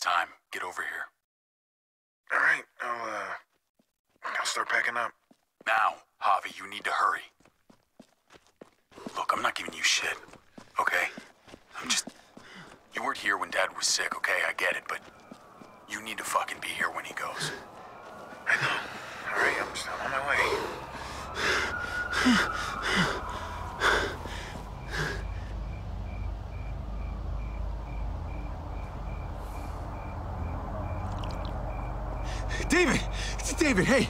time. Get over here. All right, I'll, uh, I'll start packing up. Now, Javi, you need to hurry. Look, I'm not giving you shit, okay? I'm just... You weren't here when Dad was sick, okay? I get it, but you need to fucking be here when he goes. I know. All right, I'm just I'm on my way. David! David, hey!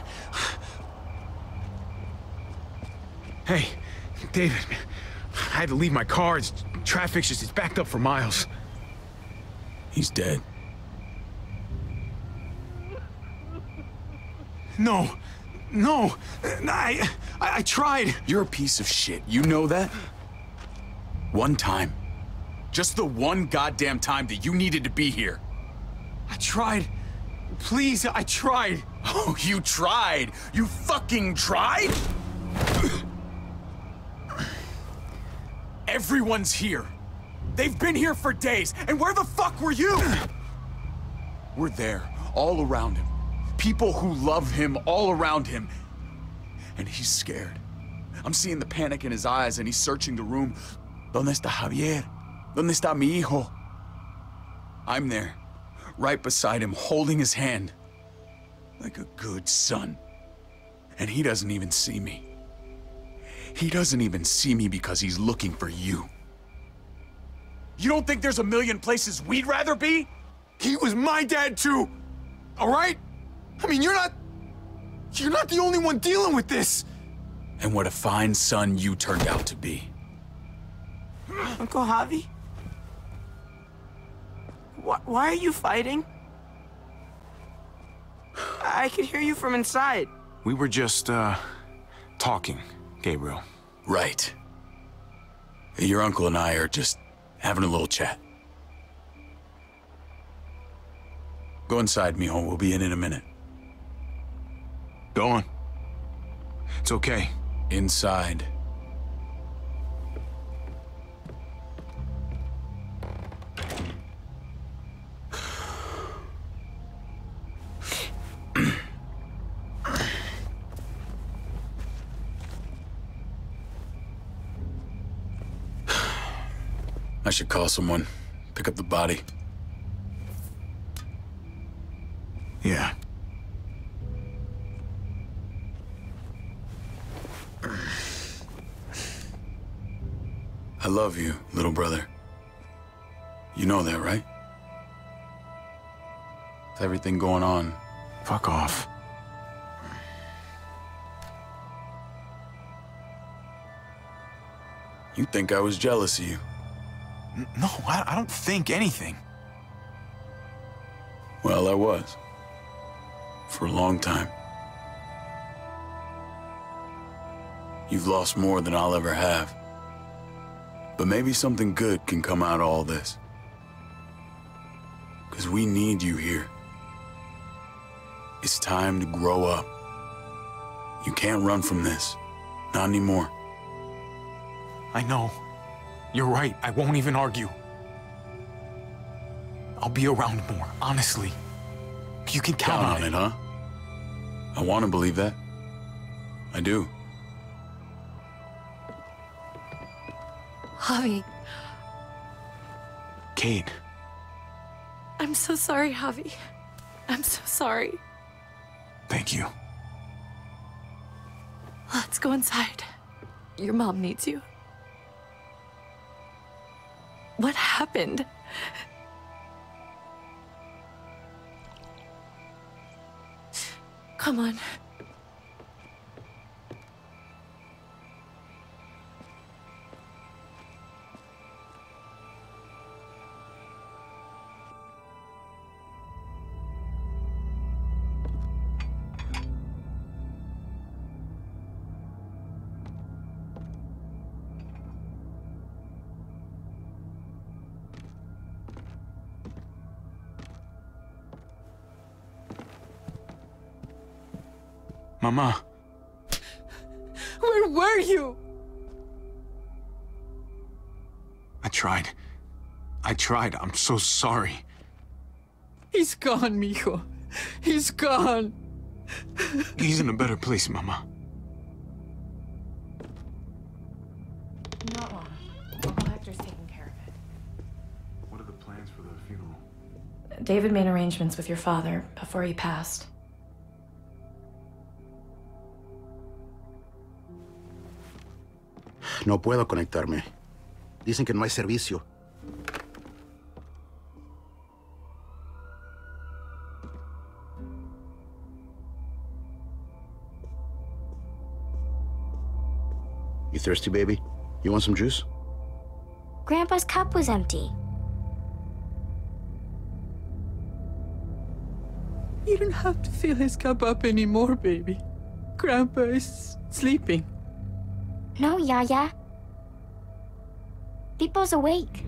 Hey, David, I had to leave my car. It's, traffic's just, it's backed up for miles. He's dead. No, no, I, I, I tried. You're a piece of shit. You know that? One time. Just the one goddamn time that you needed to be here. I tried. Please, I tried. Oh, you tried? You fucking tried? Everyone's here. They've been here for days, and where the fuck were you? We're there, all around him. People who love him all around him. And he's scared. I'm seeing the panic in his eyes, and he's searching the room. ¿Dónde está Javier? ¿Dónde está mi hijo? I'm there, right beside him, holding his hand. Like a good son. And he doesn't even see me. He doesn't even see me because he's looking for you. You don't think there's a million places we'd rather be? He was my dad too. All right? I mean, you're not. You're not the only one dealing with this. And what a fine son you turned out to be. Uncle Javi? Why, why are you fighting? I could hear you from inside. We were just, uh, talking, Gabriel. Right. Your uncle and I are just having a little chat. Go inside, mijo. We'll be in in a minute. Go on. It's okay. Inside. Should call someone. Pick up the body. Yeah. I love you, little brother. You know that, right? With everything going on, Fuck off. you think I was jealous of you. No, I, I don't think anything. Well, I was. For a long time. You've lost more than I'll ever have. But maybe something good can come out of all this. Because we need you here. It's time to grow up. You can't run from this. Not anymore. I know. You're right. I won't even argue. I'll be around more, honestly. You can count, Count on it, huh? I want to believe that. I do. Javi, Kate, I'm so sorry, Javi. I'm so sorry. thank you. Let's go inside. Your mom needs you. What happened? Come on. Mama, Where were you? I tried. I tried. I'm so sorry. He's gone, mijo. He's gone. He's in a better place, Mama. Not long. Uncle Hector's taking care of it. What are the plans for the funeral? David made arrangements with your father before he passed. No puedo conectarme. Dicen que no hay servicio. You thirsty, baby? You want some juice? Grandpa's cup was empty. You don't have to fill his cup up anymore, baby. Grandpa is sleeping. No, Yaya. Pipo's awake.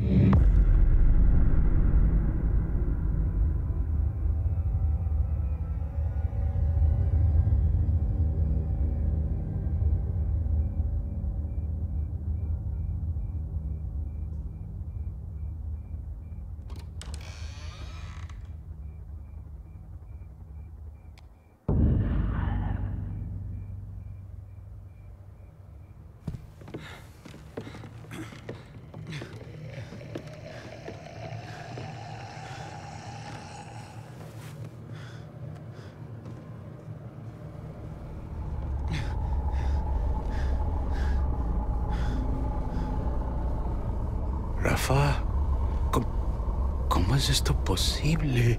Es esto posible?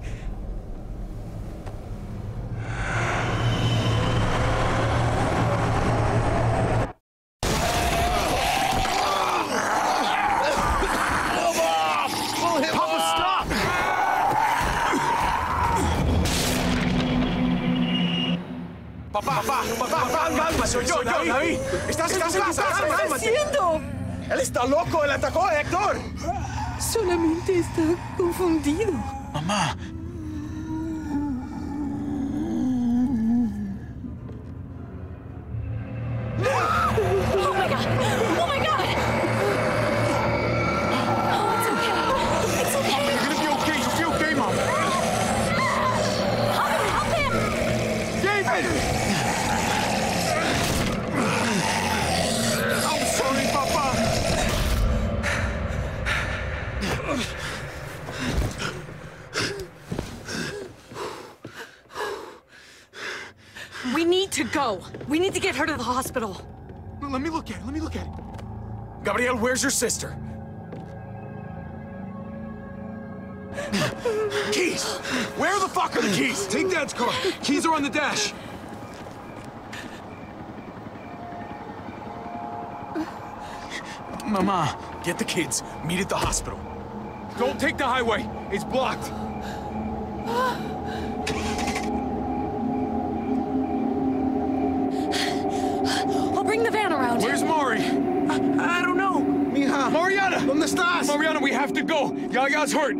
We need to get her to the hospital. Let me look at it, let me look at it. Gabriel, where's your sister? keys! Where the fuck are the keys? take Dad's car. Keys are on the dash. Mama, Get the kids. Meet at the hospital. don't take the highway. It's blocked. I'll bring the van around. Where's Mari? I don't know. Mija. Mariana! ¿Dónde estás? Mariana, we have to go. Yaya's hurt.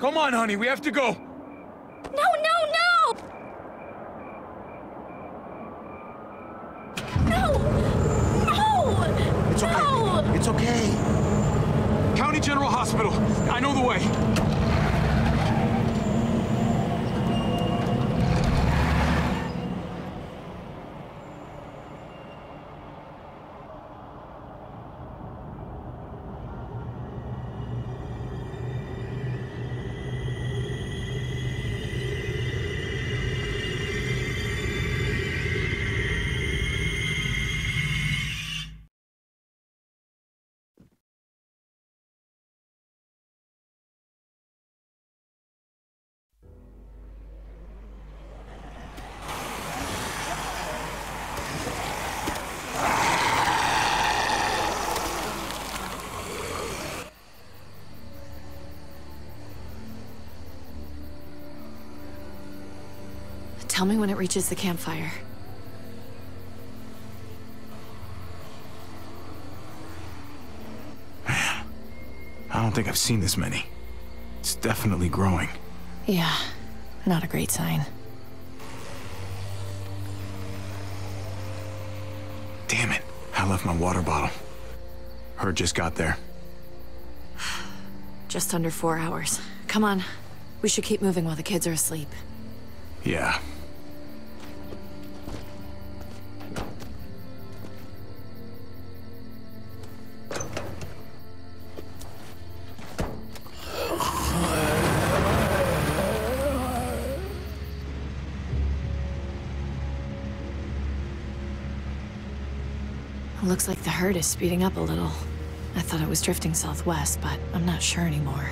Come on, honey, we have to go. No, no, no! No! No! It's okay. No! It's okay. County General Hospital. I know the way. Tell me when it reaches the campfire. I don't think I've seen this many. It's definitely growing. Yeah, not a great sign. Damn it. I left my water bottle. Her just got there. Just under four hours. Come on, We should keep moving while the kids are asleep. Yeah. Looks like the herd is speeding up a little. I thought it was drifting southwest, but I'm not sure anymore.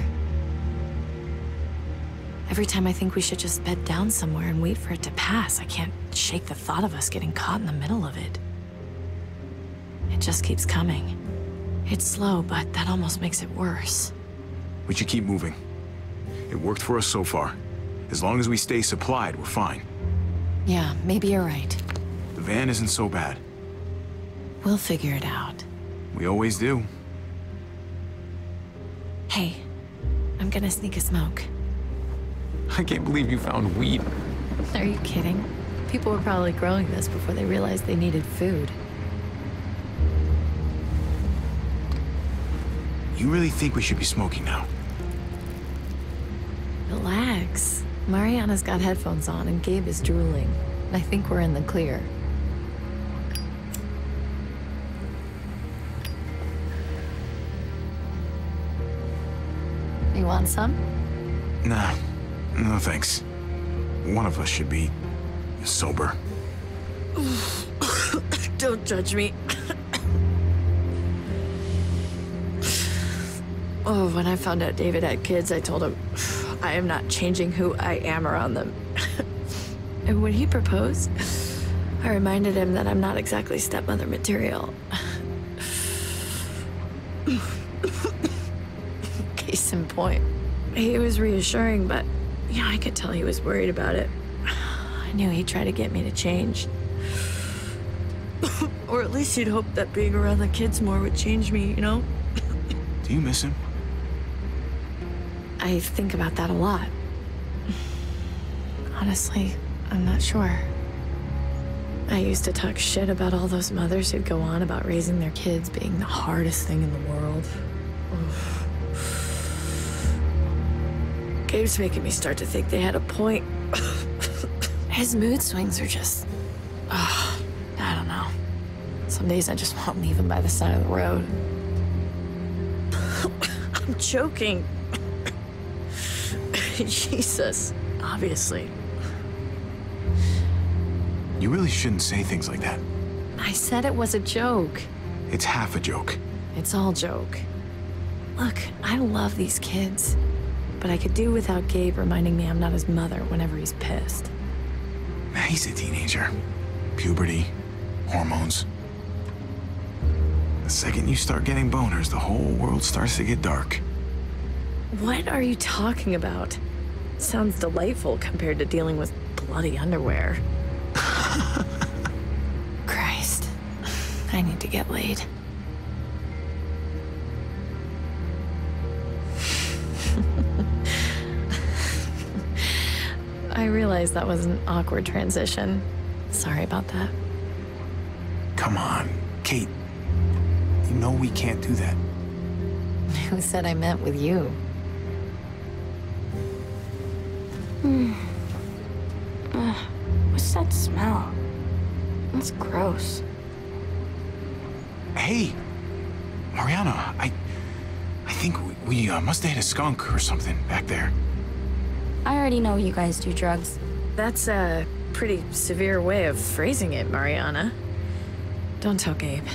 Every time I think we should just bed down somewhere and wait for it to pass, I can't shake the thought of us getting caught in the middle of it. It just keeps coming. It's slow, but that almost makes it worse. We should keep moving. It worked for us so far. As long as we stay supplied, we're fine. Yeah, maybe you're right. The van isn't so bad. We'll figure it out. We always do. Hey, I'm gonna sneak a smoke. I can't believe you found weed. Are you kidding? People were probably growing this before they realized they needed food. You really think we should be smoking now? Relax. Mariana's got headphones on and Gabe is drooling. I think we're in the clear. You want some? Nah. No thanks. One of us should be sober. Don't judge me. oh, when I found out David had kids, I told him I am not changing who I am around them. and when he proposed, I reminded him that I'm not exactly stepmother material. In point. He was reassuring, but yeah, I could tell he was worried about it. I knew he'd try to get me to change. or at least he'd hope that being around the kids more would change me, you know? Do you miss him? I think about that a lot. Honestly, I'm not sure. I used to talk shit about all those mothers who'd go on about raising their kids being the hardest thing in the world. Gabe's making me start to think they had a point. His mood swings are just. Ugh, I don't know. Some days I just want to leave him by the side of the road. I'm joking. Jesus. Obviously. You really shouldn't say things like that. I said it was a joke. It's half a joke. It's all joke. Look, I love these kids. But I could do without Gabe reminding me I'm not his mother whenever he's pissed. He's a teenager. Puberty, hormones. The second you start getting boners, the whole world starts to get dark. What are you talking about? Sounds delightful compared to dealing with bloody underwear. Christ. I need to get laid. Realize that was an awkward transition. Sorry about that. Come on, Kate. You know we can't do that. Who said I meant with you? Hmm. Ugh, what's that smell? That's gross. Hey, Mariana, I, I think we, we uh, must have hit a skunk or something back there. I already know you guys do drugs. That's a pretty severe way of phrasing it, Mariana. Don't tell Gabe.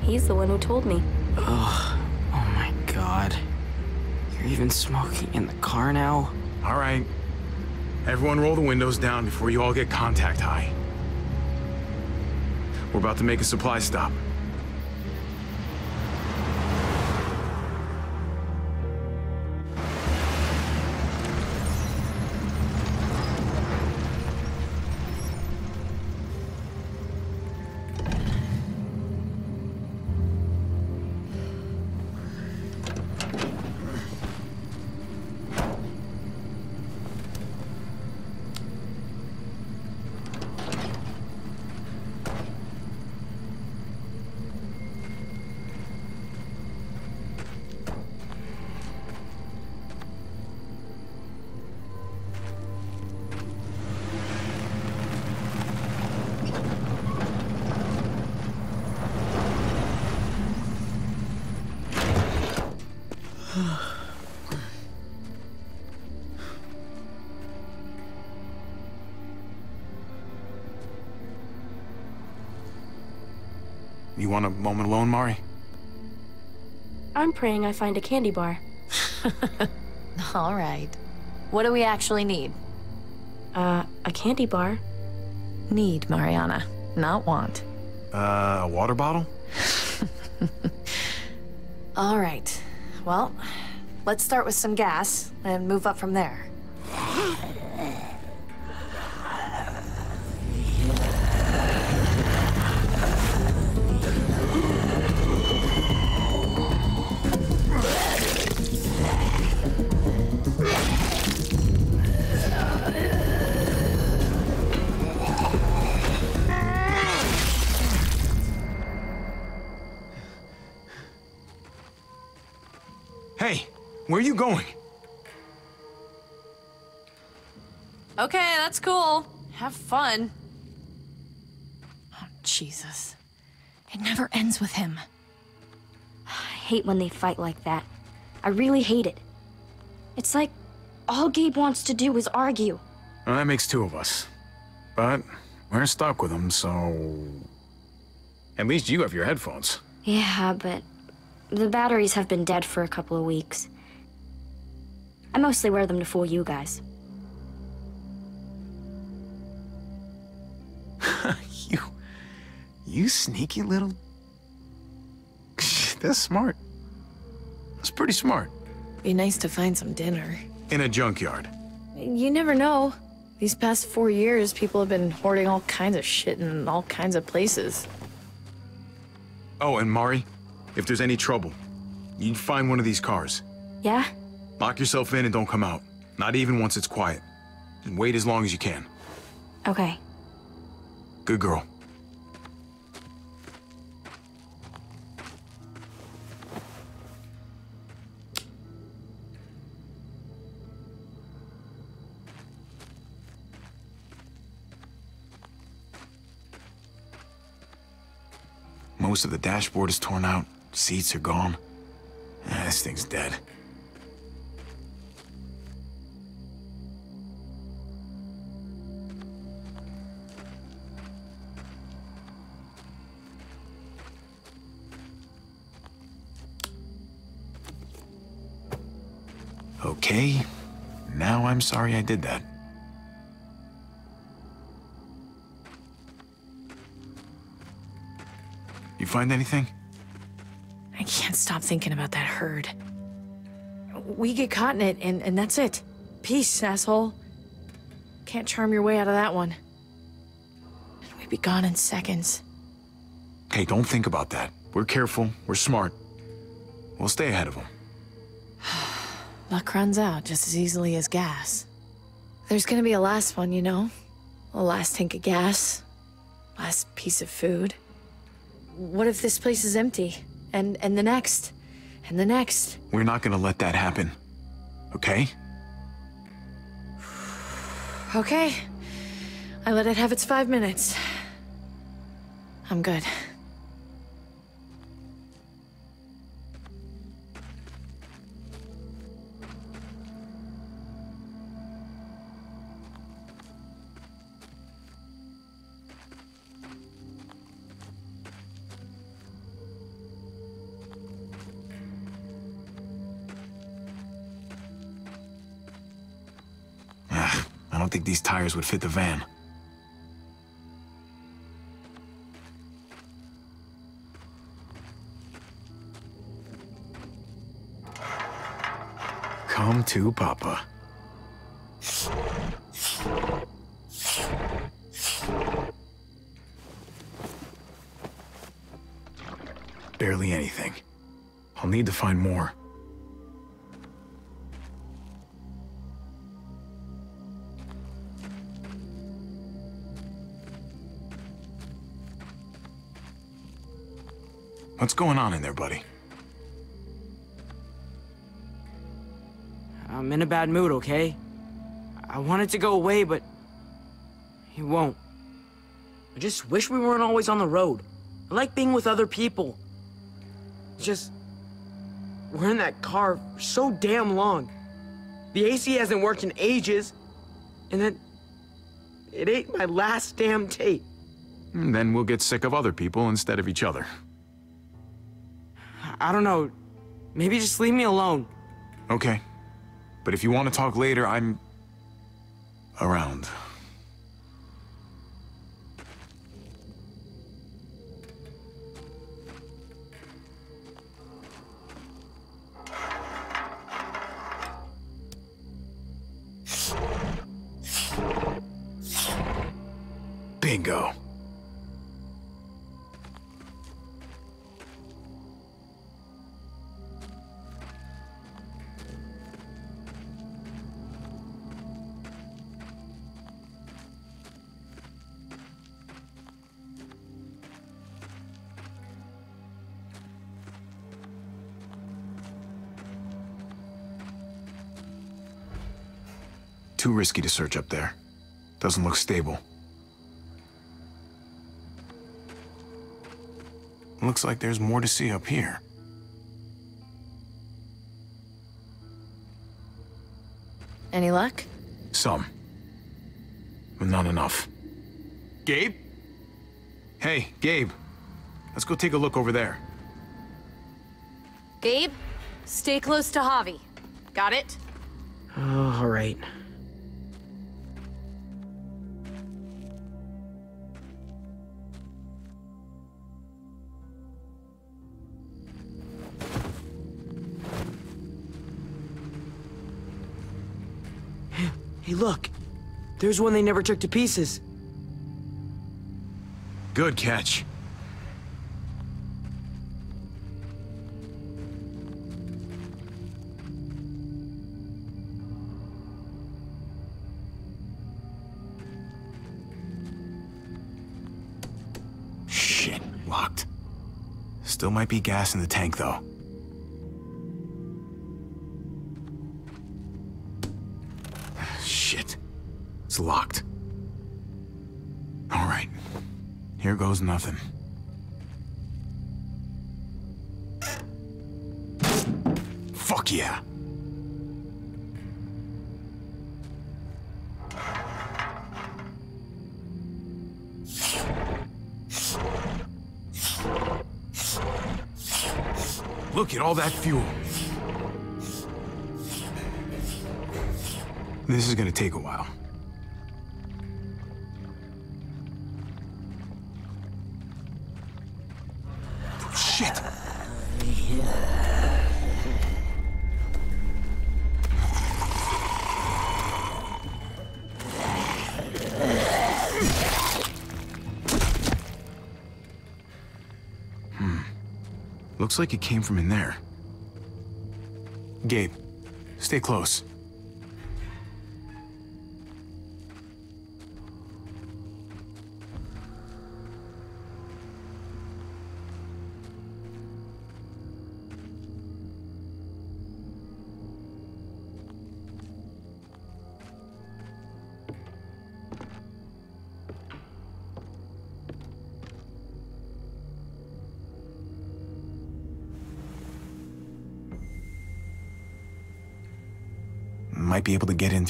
He's the one who told me. Ugh. Oh my god. You're even smoking in the car now? All right. Everyone roll the windows down before you all get contact high. We're about to make a supply stop. You want a moment alone, Mari? I'm praying I find a candy bar. All right. What do we actually need? Uh, a candy bar? Need, Mariana, not want. Uh, a water bottle? All right. Well, let's start with some gas and move up from there. Where are you going? Okay, that's cool. Have fun. Oh, Jesus. It never ends with him. I hate when they fight like that. I really hate it. It's like all Gabe wants to do is argue. Well, that makes two of us. But we're stuck with him, so... At least you have your headphones. Yeah, but the batteries have been dead for a couple of weeks. I mostly wear them to fool you guys. you... You sneaky little... That's smart. That's pretty smart. Be nice to find some dinner. In a junkyard. You never know. These past four years, people have been hoarding all kinds of shit in all kinds of places. Oh, and Mari, if there's any trouble, you'd find one of these cars. Yeah? Lock yourself in and don't come out. Not even once it's quiet. And wait as long as you can. Okay. Good girl. Most of the dashboard is torn out. Seats are gone. Ah, this thing's dead. Okay, now I'm sorry I did that. You find anything? I can't stop thinking about that herd. We get caught in it, and, and that's it. Peace, asshole. Can't charm your way out of that one. And we'd be gone in seconds. Hey, don't think about that. We're careful, we're smart. We'll stay ahead of them. Luck runs out just as easily as gas. There's gonna be a last one, you know? A last tank of gas. Last piece of food. What if this place is empty? And and the next? And the next? We're not gonna let that happen. Okay? Okay. I let it have its five minutes. I'm good. Think these tires would fit the van. Come to Papa. Barely anything. I'll need to find more. What's going on in there, buddy? I'm in a bad mood, okay? I want it to go away, but he won't. I just wish we weren't always on the road. I like being with other people. It's just, we're in that car for so damn long. The AC hasn't worked in ages, and then it ain't my last damn tape. And then we'll get sick of other people instead of each other. I don't know. Maybe just leave me alone. Okay. But if you want to talk later, I'm... around. Too risky to search up there. Doesn't look stable. Looks like there's more to see up here. Any luck? Some. But not enough. Gabe? Hey, Gabe. Let's go take a look over there. Gabe, stay close to Javi. Got it? Oh, all right. Look. There's one they never took to pieces. Good catch. Shit, locked. Still might be gas in the tank, though. It's locked. All right. Here goes nothing. Fuck yeah. Look at all that fuel. This is gonna take a while. Shit! Hmm. Looks like it came from in there. Gabe, stay close.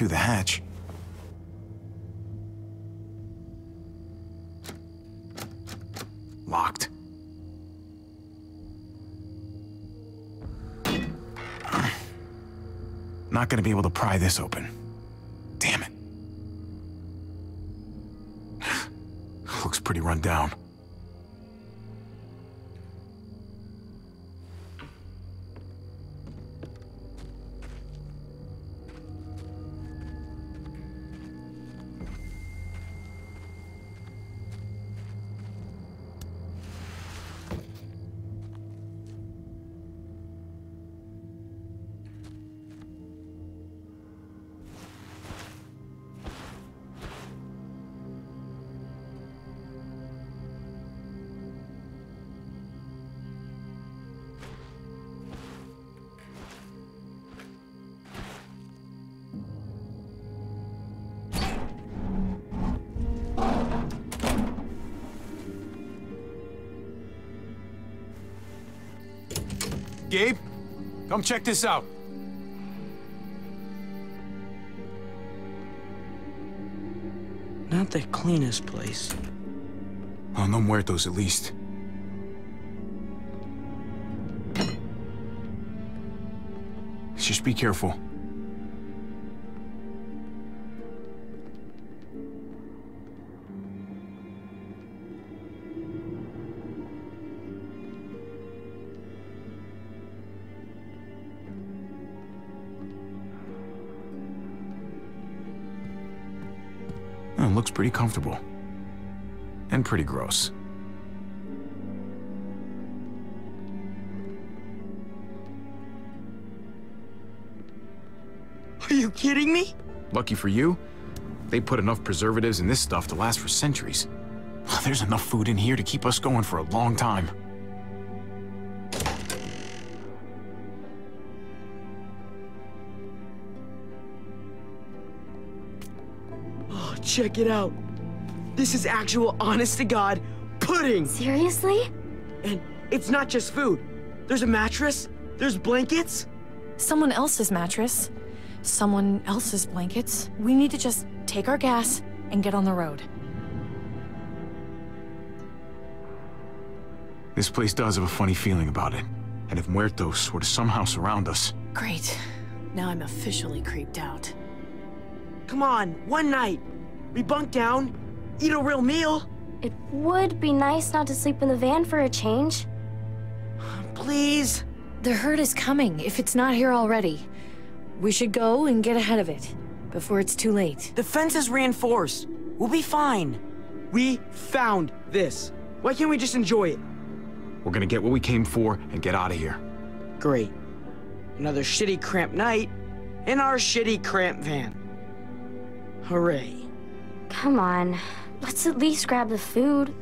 Through the hatch. Locked. Not gonna be able to pry this open. Damn it. Looks pretty run down. Come check this out. Not the cleanest place. On no muertos, at least. Just be careful. Pretty comfortable. And pretty gross. Are you kidding me? Lucky for you, they put enough preservatives in this stuff to last for centuries. There's enough food in here to keep us going for a long time. Check it out. This is actual honest to God pudding. Seriously? And it's not just food. There's a mattress, there's blankets. Someone else's mattress, someone else's blankets. We need to just take our gas and get on the road. This place does have a funny feeling about it. And if Muertos were to somehow surround us, Great. Now I'm officially creeped out. Come on, one night. We bunk down, eat a real meal. It would be nice not to sleep in the van for a change. Please. The herd is coming, if it's not here already. We should go and get ahead of it, before it's too late. The fence is reinforced. We'll be fine. We found this. Why can't we just enjoy it? we're gonna get what we came for and get out of here. Great. Another shitty cramped night in our shitty cramped van. Hooray. Come on. Let's at least grab the food.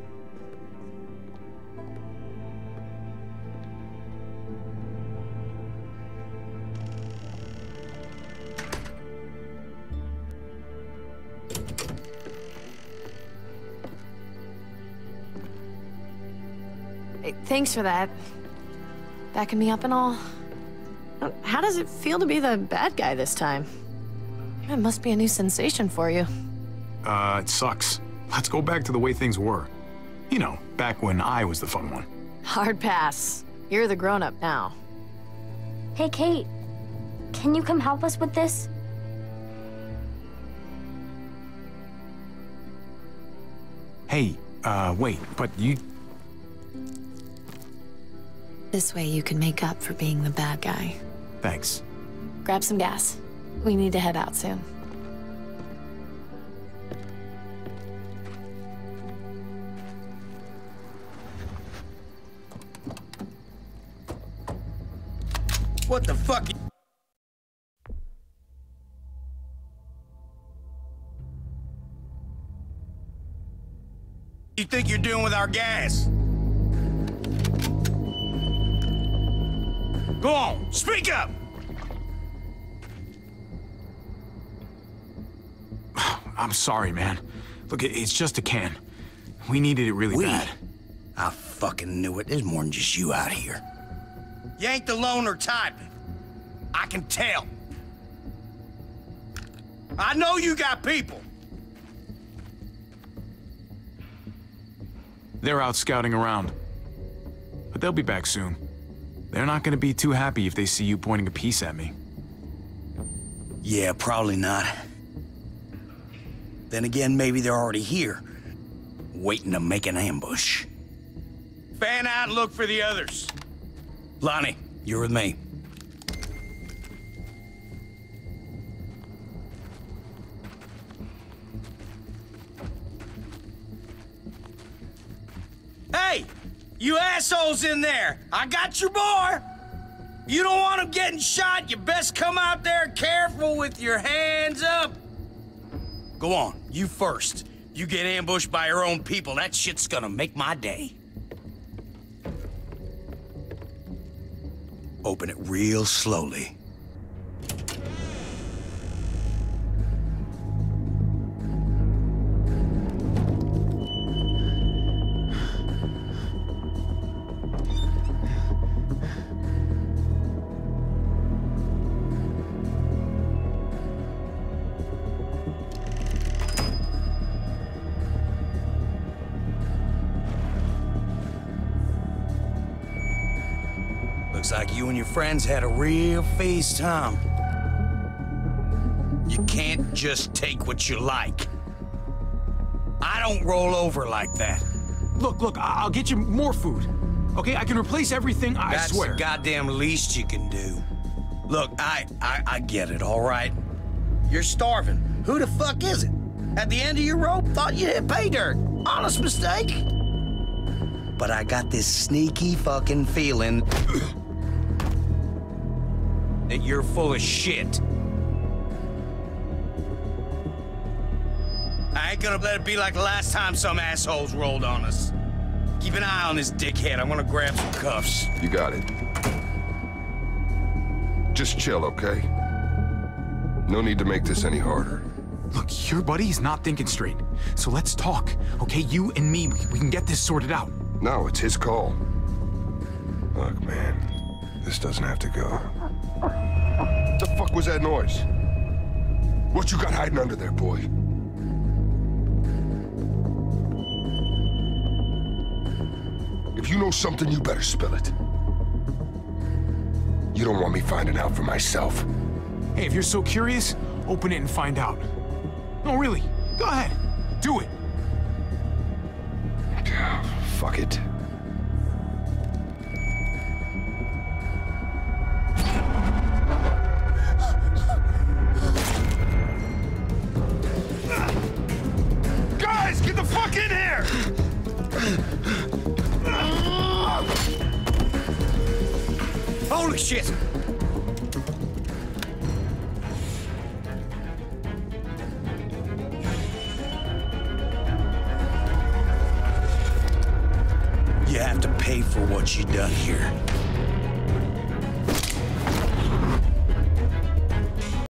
Hey, thanks for that. Backing me up and all. Um, how does it feel to be the bad guy this time? It must be a new sensation for you. Uh, it sucks. Let's go back to the way things were. You know, back when I was the fun one. Hard pass. You're the grown-up now. Hey, Kate. Can you come help us with this? Hey, uh, wait, but you... This way you can make up for being the bad guy. Thanks. Grab some gas. We need to head out soon. What the fuck? You think you're doing with our gas? Go on, speak up! I'm sorry, man. Look, it's just a can. We needed it really We? bad. I fucking knew it. There's more than just you out here. You ain't the loner type. I can tell. I know you got people. They're out scouting around. But they'll be back soon. They're not gonna be too happy if they see you pointing a piece at me. Yeah, probably not. Then again, maybe they're already here, waiting to make an ambush. Fan out and look for the others. Lonnie, you're with me. Hey, you assholes in there! I got your boy! You don't want him getting shot, you best come out there careful with your hands up. Go on, you first. You get ambushed by your own people, that shit's gonna make my day. Open it real slowly. Looks like you and your friends had a real feast, huh? You can't just take what you like. I don't roll over like that. Look, look, I- I'll get you more food. Okay, I can replace everything, I That's swear. the goddamn least you can do. Look, I, I, I get it, all right? You're starving. Who the fuck is it? At the end of your rope, thought you hit pay dirt. Honest mistake. But I got this sneaky fucking feeling that you're full of shit. I ain't gonna let it be like the last time some assholes rolled on us. Keep an eye on this dickhead. I'm gonna grab some cuffs. You got it. Just chill, okay? No need to make this any harder. Look, your buddy's not thinking straight. So let's talk, okay? You and me, we we can get this sorted out. No, it's his call. Look, man, this doesn't have to go. What fuck was that noise? What you got hiding under there, boy? If you know something, you better spill it. You don't want me finding out for myself. Hey, if you're so curious, open it and find out. No, really, go ahead. Do it. Fuck it.